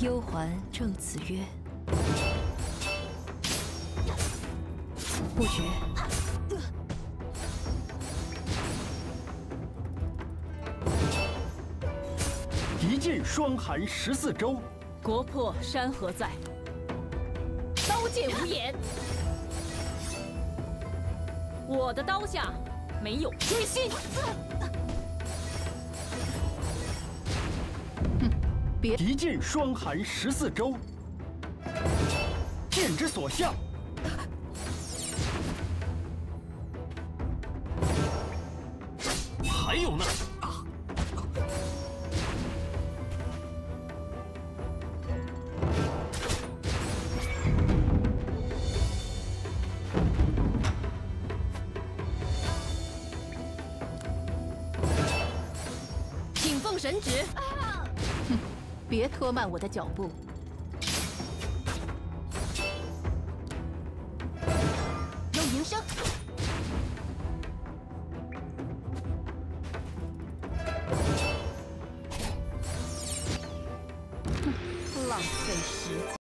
忧还正此曰：“不绝。”一剑霜寒十四州，国破山河在，刀剑无眼。我的刀下没有追心。别一剑霜寒十四州，剑之所向。还有呢。请奉神旨。别拖慢我的脚步。用营生。浪费时间。